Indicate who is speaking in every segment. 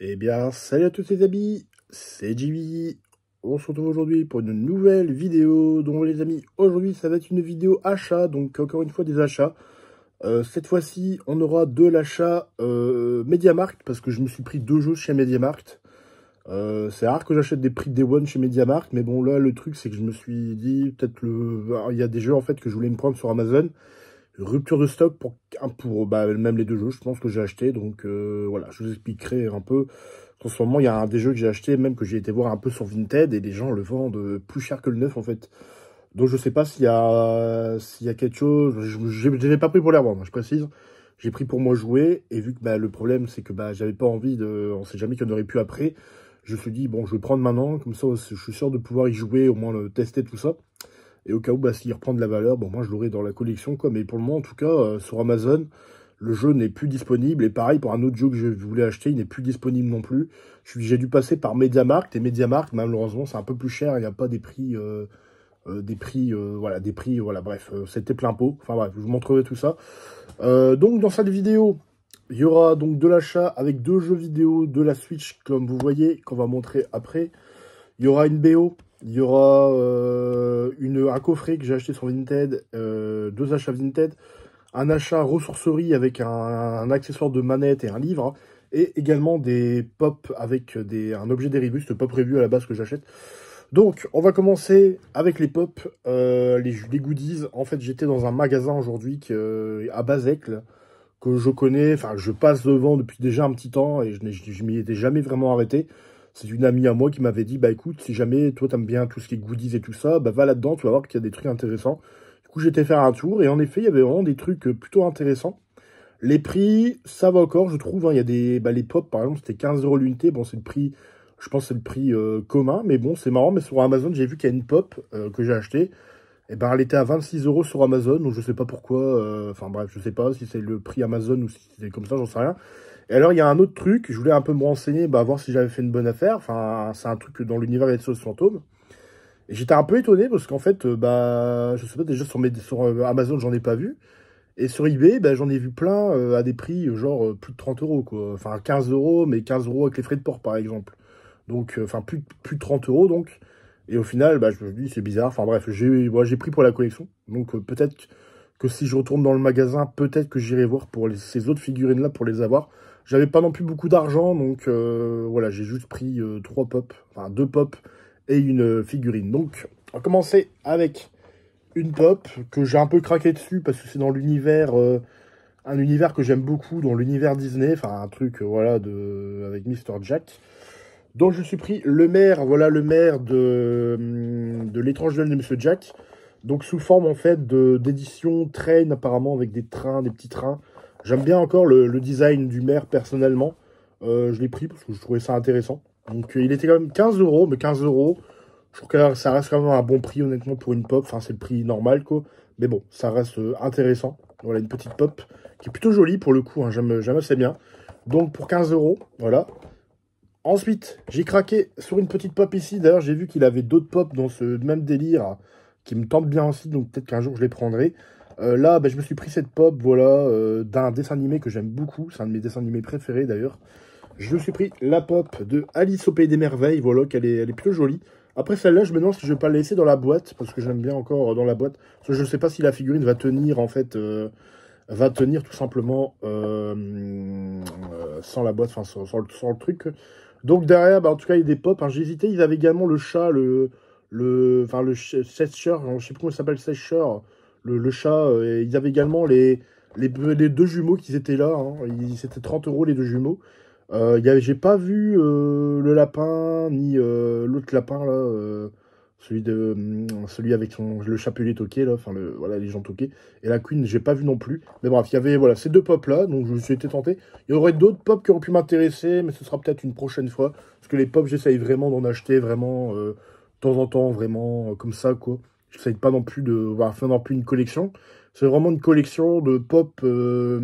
Speaker 1: Eh bien, salut à tous les amis, c'est JB. On se retrouve aujourd'hui pour une nouvelle vidéo. Donc les amis, aujourd'hui ça va être une vidéo achat, donc encore une fois des achats. Euh, cette fois-ci, on aura de l'achat euh, MediaMarkt, parce que je me suis pris deux jeux chez MediaMarkt. Euh, c'est rare que j'achète des prix Day One chez MediaMarkt, mais bon là le truc c'est que je me suis dit, peut-être le... Il y a des jeux en fait que je voulais me prendre sur Amazon rupture de stock pour, pour bah, même les deux jeux, je pense que j'ai acheté. Donc euh, voilà, je vous expliquerai un peu. En ce moment, il y a un des jeux que j'ai acheté, même que j'ai été voir un peu sur Vinted, et les gens le vendent plus cher que le neuf en fait. Donc je sais pas s'il y a s'il y a quelque chose. Je n'avais pas pris pour les revendre, je précise. J'ai pris pour moi jouer, et vu que bah, le problème c'est que bah, j'avais pas envie de. On sait jamais qu'il y en aurait plus après. Je me suis dit, bon, je vais prendre maintenant, comme ça je suis sûr de pouvoir y jouer, au moins le tester, tout ça. Et au cas où, bah, s'il reprend de la valeur, bon, moi, je l'aurai dans la collection, quoi. Mais pour le moment, en tout cas, euh, sur Amazon, le jeu n'est plus disponible. Et pareil, pour un autre jeu que je voulais acheter, il n'est plus disponible non plus. J'ai dû passer par MediaMarkt. Et MediaMarkt, malheureusement, c'est un peu plus cher. Il n'y a pas des prix... Euh, euh, des prix, voilà, des prix, voilà, bref, c'était plein pot. Enfin bref, je vous montrerai tout ça. donc dans cette vidéo, il y aura donc de l'achat avec deux jeux vidéo de la Switch, comme vous voyez, qu'on va montrer après. Il y aura une BO il y aura euh, une, un coffret que j'ai acheté sur Vinted, euh, deux achats Vinted, un achat ressourcerie avec un, accessoire de manette et un livre, et également des pop avec des, un objet c'était pas prévu à la base que j'achète. Donc, on va commencer avec les pop, euh, les, goodies. En fait, j'étais dans un magasin aujourd'hui à Bazecle, que je connais, enfin, je passe devant depuis déjà un petit temps, et je, je m'y étais jamais vraiment arrêté. C'est une amie à moi qui m'avait dit, bah écoute, si jamais toi t'aimes bien tout ce qui est goodies et tout ça, bah va là-dedans, tu vas voir qu'il y a des trucs intéressants. Du coup, j'étais faire un tour et en effet, il y avait vraiment des trucs euh, plutôt intéressants. Les prix, ça va encore, je trouve. Hein. il y a des, bah, les pop, par exemple, c'était 15 euros l'unité. Bon, c'est le prix, je pense, c'est le prix euh, commun, mais bon, c'est marrant. Mais sur Amazon, j'ai vu qu'il y a une pop euh, que j'ai acheté. Et ben, elle était à 26 euros sur Amazon, donc je sais pas pourquoi. Enfin bref, je sais pas si c'est le prix Amazon ou si c'est comme ça, j'en sais rien. Et alors, il y a un autre truc, je voulais un peu me renseigner, bah, voir si j'avais fait une bonne affaire. Enfin, c'est un truc dans l'univers des sauces fantômes. Et j'étais un peu étonné parce qu'en fait, euh, bah, je sais pas, déjà sur, mes, sur euh, Amazon, j'en ai pas vu. Et sur eBay, bah, j'en ai vu plein euh, à des prix genre plus de 30 euros, quoi. Enfin, 15 euros, mais 15 euros avec les frais de port, par exemple. Donc, enfin, plus, plus de 30 euros, donc. Et au final, bah, je me dis, c'est bizarre. Enfin, bref, j'ai pris pour la collection. Donc, peut-être que si je retourne dans le magasin, peut-être que j'irai voir pour ces autres figurines-là pour les avoir. J'avais pas non plus beaucoup d'argent, donc euh, voilà, j'ai juste pris euh, trois pop, enfin deux pop et une figurine. Donc, on va commencer avec une pop que j'ai un peu craqué dessus parce que c'est dans l'univers, euh, un univers que j'aime beaucoup, dans l'univers Disney, enfin un truc, voilà, de, avec Mr. Jack. Donc je suis pris le maire, voilà le maire de, hum, de l'étrange de Mr. Jack. Donc sous forme en fait d'édition train apparemment avec des trains, des petits trains. J'aime bien encore le, design du maire personnellement. Euh, je l'ai pris parce que je trouvais ça intéressant. Donc euh, il était quand même 15 euros, mais 15 euros, je trouve que ça reste quand même un bon prix honnêtement pour une pop. Enfin c'est le prix normal quoi. Mais bon, ça reste euh, intéressant. Voilà une petite pop qui est plutôt jolie pour le coup. Hein. J'aime assez bien. Donc pour 15 euros, voilà. Ensuite, j'ai craqué sur une petite pop ici. D'ailleurs, j'ai vu qu'il avait d'autres pop dans ce même délire qui me tente bien aussi. Donc peut-être qu'un jour je les prendrai. Euh, là, bah, je me suis pris cette pop, voilà, euh, d'un dessin animé que j'aime beaucoup. C'est un de mes dessins animés préférés, d'ailleurs. Je me suis pris la pop de Alice au Pays des Merveilles, voilà, qu'elle est, elle est plutôt jolie. Après celle-là, je me demande si je vais pas la laisser dans la boîte, parce que j'aime bien encore dans la boîte. Je ne sais pas si la figurine va tenir, en fait, euh, va tenir tout simplement sans la boîte, enfin, sans, le, truc. Donc derrière, bah, en tout cas, il y a des pop. Hein. J'ai hésité, ils avaient également le chat, le... le enfin, le sécheur, je sais plus comment il s'appelle, sécheur le, chat. Euh, et il y avait également les, les, deux jumeaux qui étaient là. Hein. C'était 30 euros les deux jumeaux. Euh, J'ai pas vu euh, le lapin ni euh, l'autre lapin là, celui de celui avec son le chapelet toqué là, enfin le voilà les gens toqués. Et la queen j'ai pas vu non plus. Mais bref, il y avait voilà ces deux pop là, donc je me suis été tenté. Il y aurait d'autres pop qui auraient pu m'intéresser, mais ce sera peut-être une prochaine fois parce que les pop j'essaye vraiment d'en acheter vraiment de temps en temps vraiment comme ça quoi. Je pas non plus de faire non plus une collection. C'est vraiment une collection de pop euh,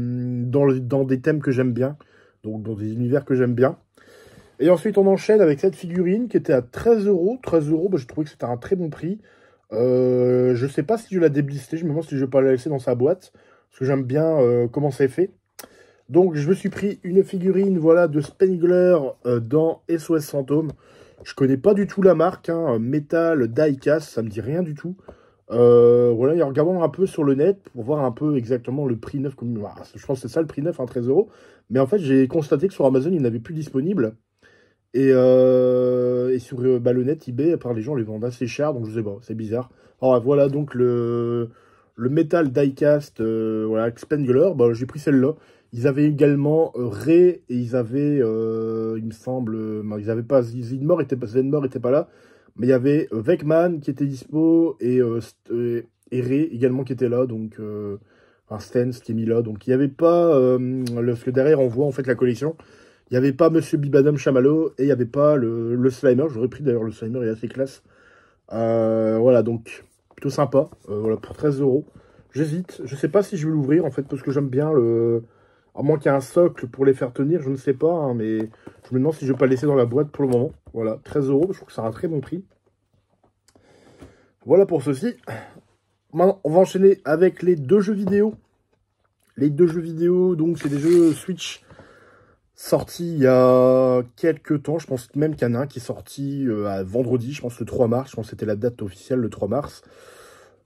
Speaker 1: dans, des thèmes que j'aime bien. Donc dans des univers que j'aime bien. Et ensuite, on enchaîne avec cette figurine qui était à 13 euros. 13 euros, bah, je trouvais que c'était un très bon prix. Euh, je sais pas si je la déblisté. Je me demande si je vais pas la laisser dans sa boîte. Parce que j'aime bien euh, comment c'est fait. Donc, je me suis pris une figurine, voilà, de Spengler euh, dans SOS Phantom. Je connais pas du tout la marque, hein, Metal Diecast, ça me dit rien du tout. Euh, voilà, et regardons un peu sur le net pour voir un peu exactement le prix neuf. Ah, je pense que c'est ça le prix neuf, hein, 13 euros. Mais en fait, j'ai constaté que sur Amazon, il n'avait plus disponible. Et, euh, sur euh, bah, le net, eBay, par les gens les vendent assez cher, donc je sais pas, c'est bizarre. Alors voilà donc le, Metal Diecast, euh, voilà, bah, j'ai pris celle-là. Ils avaient également euh, Ray et ils avaient, euh, il me semble, euh, ils avaient pas, Zidmore était pas, Zidmore était pas là, mais il y avait Vecman qui était dispo et, Ray également qui était là, donc un Stance qui est mis là. Donc il n'y avait pas, le, parce que derrière on voit en fait la collection, il n'y avait pas Monsieur Bibadom Chamallow et il n'y avait pas le, Slimer. J'aurais pris d'ailleurs le Slimer, il est assez classe. voilà, donc plutôt sympa. voilà, pour 13 euros. J'hésite. Je sais pas si je vais l'ouvrir en fait parce que j'aime bien le, à moins qu'il y ait un socle pour les faire tenir, je ne sais pas. Hein, mais je me demande si je vais pas laisser dans la boîte pour le moment. Voilà, 13 euros, je trouve que a un très bon prix. Voilà pour ceci. Maintenant, on va enchaîner avec les deux jeux vidéo. Les deux jeux vidéo, donc c'est des jeux Switch sortis il y a quelques temps. Je pense même qu'il y en a un qui est sorti euh, à vendredi, je pense le 3 mars. Je pense que c'était la date officielle, le 3 mars.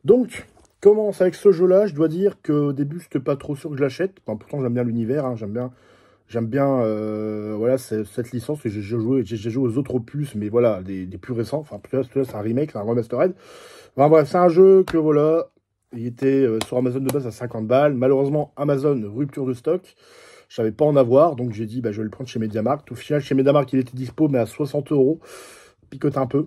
Speaker 1: Donc, commence avec ce jeu-là. Je dois dire qu'au début, je n'étais pas trop sûr que je l'achète. pourtant, j'aime bien l'univers. Hein. j'aime bien, j'aime bien euh, voilà, cette licence. J'ai joué, j'ai joué aux autres opus, mais voilà, des, plus récents. Enfin, c'est un remake, c'est un remastered. Enfin, bref, c'est un jeu que voilà, il était euh, sur Amazon de base à 50 balles. Malheureusement, Amazon, rupture de stock. Je savais pas en avoir, donc j'ai dit, bah, je vais le prendre chez MediaMarkt. Au final, chez MediaMarkt, il était dispo, mais à 60 euros. Picote un peu.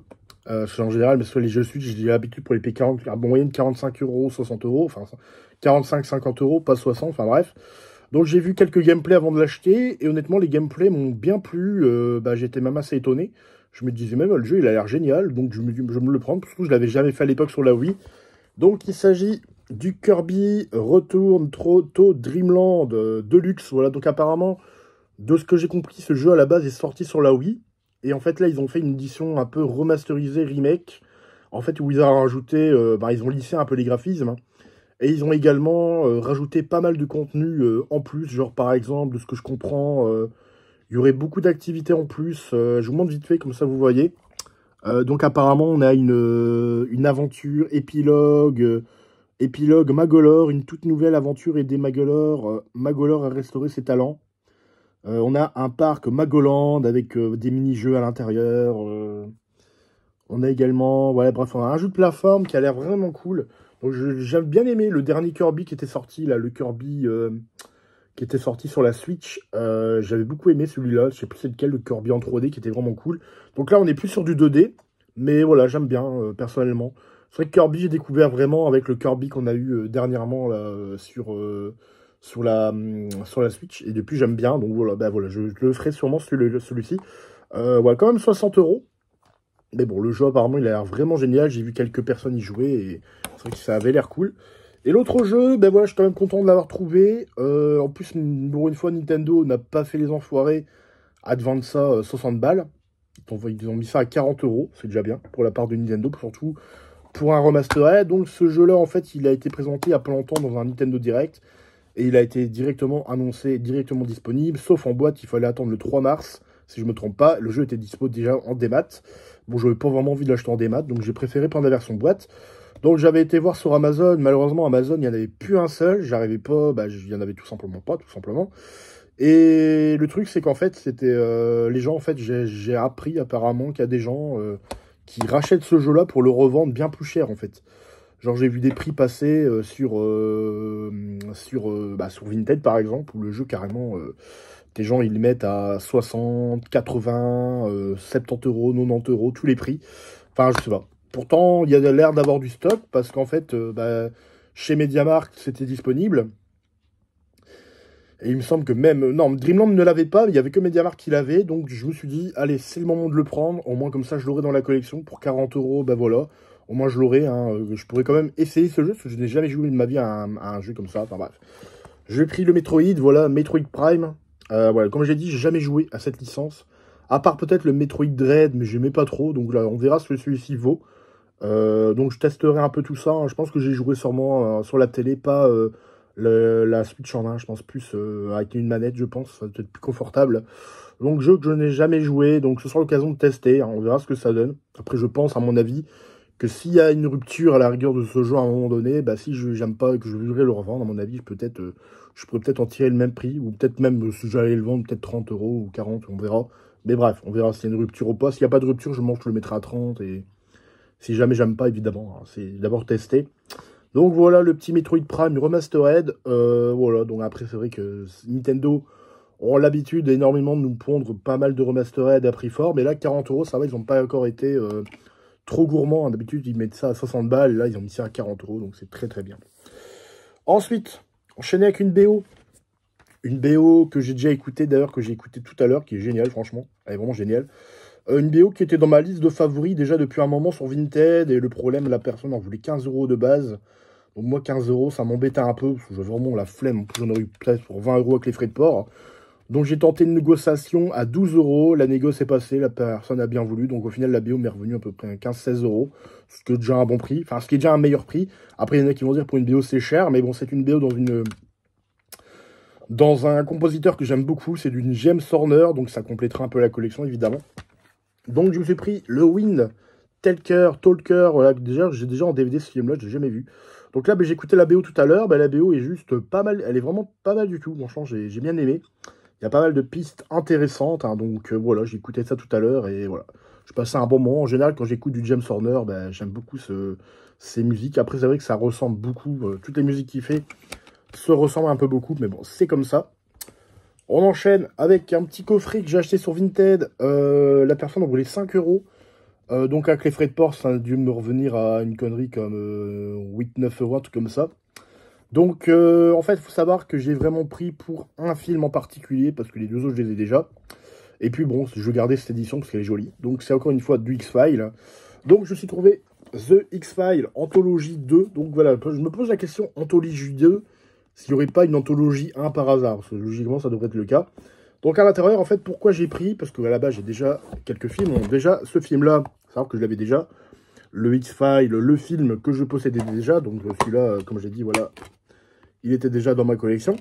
Speaker 1: Euh, en général, mais sur les jeux Switch, j'ai l'habitude pour les payer 40, à moyenne 45 euros, 60 euros, enfin 45, 50 euros, pas 60, enfin bref. Donc j'ai vu quelques gameplays avant de l'acheter, et honnêtement, les gameplays m'ont bien plu, euh, bah, j'étais même assez étonné. Je me disais même, le jeu, il a l'air génial, donc je me, me le prends, parce que je l'avais jamais fait à l'époque sur la Wii. Donc il s'agit du Kirby Return Troto Dreamland euh, Deluxe, voilà, donc apparemment, de ce que j'ai compris, ce jeu à la base est sorti sur la Wii, et en fait, là, ils ont fait une édition un peu remasterisée, remake, en fait, où ils ont rajouté, euh, bah, ils ont lissé un peu les graphismes, hein. et ils ont également euh, rajouté pas mal de contenu euh, en plus, genre par exemple, de ce que je comprends, il y aurait beaucoup d'activités en plus, je vous montre vite fait, comme ça vous voyez. donc apparemment, on a une, une aventure, épilogue, épilogue Magolor, une toute nouvelle aventure et des Magolor, Magolor a restauré ses talents. Euh, on a un parc Magoland avec euh, des mini-jeux à l'intérieur. Euh. on a également, ouais, bref, on a un jeu de plateforme qui a l'air vraiment cool. Donc j'ai bien aimé le dernier Kirby qui était sorti, là, le Kirby qui était sorti sur la Switch. J'avais beaucoup aimé celui-là, je sais plus c'est lequel, le Kirby en 3D qui était vraiment cool. Donc là, on est plus sur du 2D, mais voilà, j'aime bien personnellement. C'est vrai que Kirby, j'ai découvert vraiment avec le Kirby qu'on a eu dernièrement là, sur sur la, hum, sur la Switch. Et depuis, j'aime bien. Donc voilà, ben voilà je, le ferai sûrement celui-ci. Euh, quand même 60 euros. Mais bon, le jeu, apparemment, il a l'air vraiment génial. J'ai vu quelques personnes y jouer et c'est vrai que ça avait l'air cool. Et l'autre jeu, ben voilà, je suis quand même content de l'avoir trouvé. Euh, en plus, pour une fois, Nintendo n'a pas fait les enfoirés à te vendre ça 60 euh, balles. Ils ont mis ça à 40 euros, c'est déjà bien pour la part de Nintendo, surtout pour un remastered. Donc ce jeu-là, en fait, il a été présenté il y a pas longtemps dans un Nintendo Direct. Et il a été directement annoncé, directement disponible, sauf en boîte, il fallait attendre le 3 mars, si je ne me trompe pas. Le jeu était dispo déjà en démat. Bon, j'avais pas vraiment envie de l'acheter en démat, donc j'ai préféré prendre la version boîte. Donc j'avais été voir sur Amazon, malheureusement Amazon, il n'y en avait plus un seul, j'arrivais pas, bah, il n'y en avait tout simplement pas, tout simplement. Et le truc, c'est qu'en fait, c'était euh, les gens, en fait, j'ai appris apparemment qu'il y a des gens euh, qui rachètent ce jeu-là pour le revendre bien plus cher, en fait. Genre, j'ai vu des prix passer euh, sur, euh, euh, bah, sur Vinted, par exemple, où le jeu, carrément, des gens, ils le mettent à 60, 80, 70 euros, 90 euros, tous les prix. Enfin, je sais pas. Pourtant, il y a l'air d'avoir du stock, parce qu'en fait, bah, chez MediaMarkt, c'était disponible. Et il me semble que même... Non, Dreamland ne l'avait pas, il n'y avait que MediaMarkt qui l'avait. Donc, je me suis dit, allez, c'est le moment de le prendre. Au moins, comme ça, je l'aurai dans la collection. Pour 40 euros, bah voilà. Au moins, je l'aurai. Hein. Je pourrais quand même essayer ce jeu, parce que je n'ai jamais joué de ma vie à un, jeu comme ça. Enfin bref. J'ai pris le Metroid, voilà, Metroid Prime. Euh, voilà, comme j'ai dit, j'ai jamais joué à cette licence. À part peut-être le Metroid Dread, mais j'aimais pas trop. Donc là, on verra ce que celui-ci vaut. Euh, donc je testerai un peu tout ça. Hein. Je pense que j'ai joué sûrement euh, sur la télé, pas la Switch en main, je pense plus avec une manette, je pense, ça va être plus confortable. Donc jeu que je n'ai jamais joué, donc ce sera l'occasion de tester, hein, on verra ce que ça donne. Après je pense, à mon avis, que s'il y a une rupture à la rigueur de ce jeu à un moment donné, bah si je j'aime pas et que je voudrais le revendre, à mon avis, peut-être euh, je pourrais peut-être en tirer le même prix, ou peut-être même euh, si j'allais le vendre, peut-être 30 euros ou 40, on verra. Mais bref, on verra s'il y a une rupture ou pas. S'il n'y a pas de rupture, je mange, je le mettrai à 30 et si jamais j'aime pas, évidemment, hein, c'est d'abord tester. Donc voilà le petit Metroid Prime Remastered. Euh, voilà, donc après c'est vrai que Nintendo ont l'habitude énormément de nous pondre pas mal de Remastered à prix fort. Mais là, 40 euros, ça va, ils n'ont pas encore été trop gourmands. D'habitude, ils mettent ça à 60 balles. Là, ils ont mis ça à 40 euros, donc c'est très très bien. Ensuite, enchaîner avec une BO. Une BO que j'ai déjà écoutée, d'ailleurs, que j'ai écoutée tout à l'heure, qui est géniale, franchement. Elle est vraiment géniale. Euh, une BO qui était dans ma liste de favoris déjà depuis un moment sur Vinted. Et le problème, la personne en voulait 15 euros de base. Donc moi, 15 euros, ça m'embêtait un peu, parce que vraiment la flemme. En j'en aurais eu peut-être pour 20 euros avec les frais de port. Donc j'ai tenté une négociation à 12 euros. La négo s'est passée, la personne a bien voulu. Donc au final, la BO m'est revenue à peu près à 15-16 euros. Ce qui est déjà un bon prix. Enfin, ce qui est déjà un meilleur prix. Après, il y en a qui vont dire pour une BO c'est cher. Mais bon, c'est une BO dans une... Dans un compositeur que j'aime beaucoup, c'est d'une James Horner, donc ça complétera un peu la collection évidemment. Donc je me suis pris le Wind Talker, Talker, voilà, déjà j'ai déjà en DVD ce film-là, je l'ai jamais vu. Donc là, ben, j'ai écouté la BO tout à l'heure. Ben, la BO est juste pas mal. Elle est vraiment pas mal du tout. Franchement, j'ai bien aimé. Il y a pas mal de pistes intéressantes. Hein, donc euh, voilà, écouté ça tout à l'heure. Et voilà. Je passais un bon moment. En général, quand j'écoute du James Horner, ben, j'aime beaucoup ce, ces musiques. Après, c'est vrai que ça ressemble beaucoup. Euh, toutes les musiques qu'il fait se ressemblent un peu beaucoup. Mais bon, c'est comme ça. On enchaîne avec un petit coffret que j'ai acheté sur Vinted. Euh, la personne en voulait 5 euros. Donc avec les frais de port, ça a dû me revenir à une connerie comme 8-9 euh, euros, truc comme ça. Donc euh, en fait, il faut savoir que j'ai vraiment pris pour un film en particulier, parce que les deux autres, je les ai déjà. Et puis bon, je garder cette édition parce qu'elle est jolie. Donc c'est encore une fois du X-File. Donc je me suis trouvé The X-File Anthologie 2. Donc voilà, je me pose la question Anthologie 2, s'il n'y aurait pas une Anthologie 1 par hasard? Logiquement, ça devrait être le cas. Donc à l'intérieur, en fait, pourquoi j'ai pris? Parce que base, j'ai déjà quelques films. déjà, ce film-là, savoir que je l'avais déjà. Le X-File, le film que je possédais déjà. Donc celui-là, comme j'ai dit, voilà, il était déjà dans ma collection.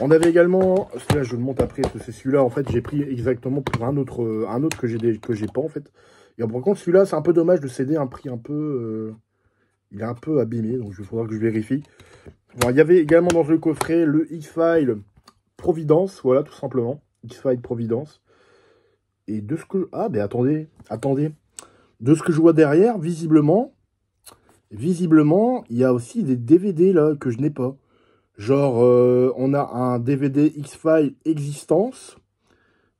Speaker 1: On avait également, celui-là je le monte après, c'est celui-là en fait j'ai pris exactement pour un autre, un autre que j'ai que j'ai pas en fait. Et par contre celui-là c'est un peu dommage de céder un prix un peu, euh, il est un peu abîmé donc il faudra que je vérifie. il y avait également dans le coffret le X-File Providence, voilà tout simplement, X-File Providence. Et de ce que... Ah, ben attendez, attendez. De ce que je vois derrière, visiblement, visiblement, il y a aussi des DVD là que je n'ai pas. Genre, euh, on a un DVD X-File Existence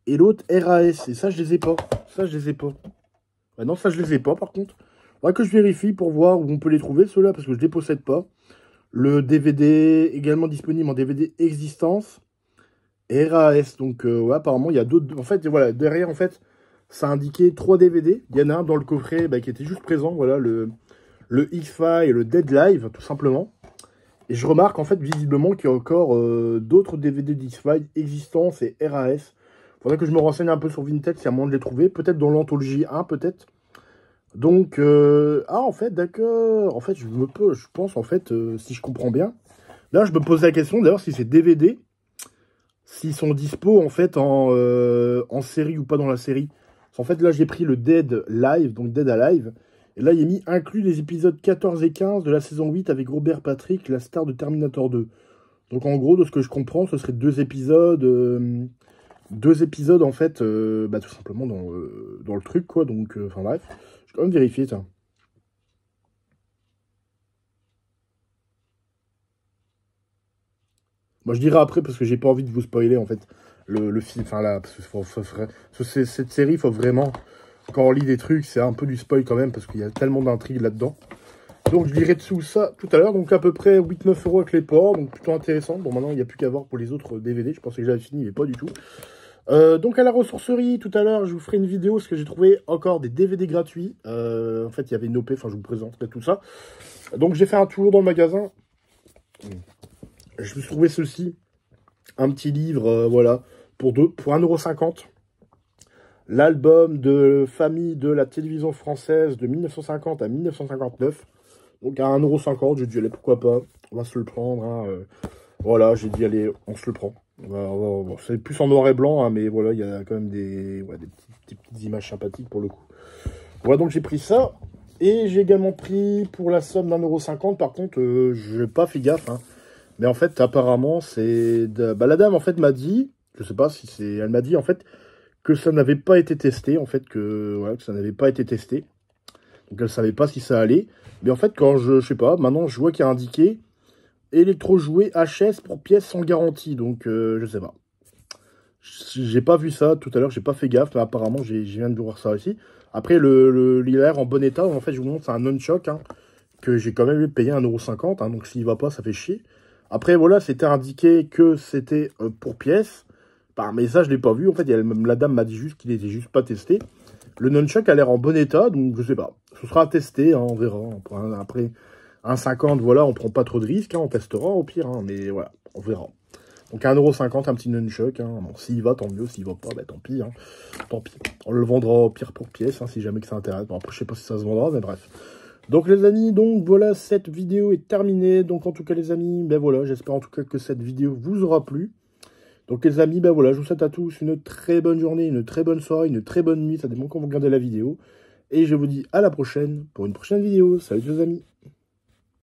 Speaker 1: et l'autre RAS. Et ça, je les ai pas. Ça, je les ai pas. Ah non, ça, je les ai pas, par contre. Faudra que je vérifie pour voir où on peut les trouver, ceux-là, parce que je ne les possède pas. Le DVD également disponible en DVD Existence. RAS. Donc, euh, apparemment, il y a d'autres... En fait, voilà, derrière, en fait, ça indiquait trois DVD. Il y en a un dans le coffret bah, qui était juste présent, voilà, le, le X-File et le Dead Live, tout simplement. Et je remarque, en fait, visiblement, qu'il y a encore euh, d'autres DVD d'X-File, Existence et RAS. Faudrait que je me renseigne un peu sur Vinted, s'il a moyen de les trouver. Peut-être dans l'anthologie 1, peut-être. Donc, euh, ah, en fait, d'accord. En fait, je me peux, je pense, en fait, si je comprends bien. Là, je me pose la question, d'ailleurs, si c'est DVD s'ils sont dispo en fait euh, en, série ou pas dans la série. En fait, là, j'ai pris le Dead Live, donc Dead Alive. Et là, mis inclus les épisodes 14 et 15 de la saison 8 avec Robert Patrick, la star de Terminator 2. Donc, en gros, de ce que je comprends, ce serait deux épisodes. Euh, deux épisodes, en fait, euh, bah, tout simplement dans, le truc, quoi. Donc, enfin bref. Je vais quand même vérifier, ça. Moi, je dirai après parce que j'ai pas envie de vous spoiler, en fait, le, film. Enfin, là, parce que cette série, faut vraiment, quand on lit des trucs, c'est un peu du spoil quand même parce qu'il y a tellement d'intrigues là-dedans. Donc, je lirai dessous ça tout à l'heure. Donc, à peu près 8-9 euros avec les ports. Donc, plutôt intéressant. Bon, maintenant, il n'y a plus qu'à voir pour les autres DVD. Je pensais que j'avais fini, mais pas du tout. Euh, donc à la ressourcerie, tout à l'heure, je vous ferai une vidéo parce que j'ai trouvé encore des DVD gratuits. Euh, en fait, il y avait une OP, enfin je vous présenterai tout ça. Donc j'ai fait un tour dans le magasin je me suis trouvé ceci, un petit livre, euh, voilà, pour, deux, pour 1,50€. L'album de famille de la télévision française de 1950 à 1959. Donc à 1,50€, j'ai dit, allez, pourquoi pas, on va se le prendre. Hein, euh. voilà, j'ai dit, allez, on se le prend. C'est plus en noir et blanc, hein, mais voilà, il y a quand même des, petites, images sympathiques pour le coup. Voilà, donc j'ai pris ça. Et j'ai également pris pour la somme d'un euro cinquante. Par contre, euh, je n'ai pas fait gaffe. Hein. Mais en fait, apparemment, c'est... Bah, la dame, en fait, m'a dit, je sais pas si c'est... Elle m'a dit, en fait, que ça n'avait pas été testé. En fait, que, voilà, que ça n'avait pas été testé. Donc, elle savait pas si ça allait. Mais en fait, quand je, je sais pas, maintenant, je vois qu'il y a indiqué électrojouet HS pour pièces sans garantie. Donc, euh, je sais pas. J'ai pas vu ça tout à l'heure, j'ai pas fait gaffe, mais apparemment, j'ai viens de voir ça ici. Après, le, le en bon état, en fait, je vous montre, c'est un non-choc, hein, que j'ai quand même payé 1,50€, hein, donc s'il va pas, ça fait chier. Après, voilà, c'était indiqué que c'était euh, pour pièce. Mais ça, je l'ai pas vu. En fait, la dame m'a dit juste qu'il était juste pas testé. Le non-choc a l'air en bon état, donc je sais pas. Ce sera testé, hein, on verra. Après, 1,50, voilà, on prend pas trop de risques, hein, on testera au pire, hein, mais voilà, on verra. Donc 1,50€, un petit nunchuck. S'il va, tant mieux. S'il va pas, bah, tant pis. Tant pis. On le vendra au pire pour pièce, si jamais que ça intéresse. Bon, après, je sais pas si ça se vendra, mais bref. Donc les amis, donc voilà, cette vidéo est terminée. Donc en tout cas les amis, ben voilà, j'espère en tout cas que cette vidéo vous aura plu. Donc les amis, ben je vous souhaite à tous une très bonne journée, une très bonne soirée, une très bonne nuit. Ça dépend quand vous regardez la vidéo. Et je vous dis à la prochaine pour une prochaine vidéo. Salut les amis